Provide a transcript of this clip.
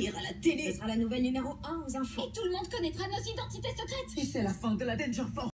dire à la télé. Ce sera la nouvelle numéro 1 aux infos. Et tout le monde connaîtra nos identités secrètes. Et c'est la fin de la Danger Force.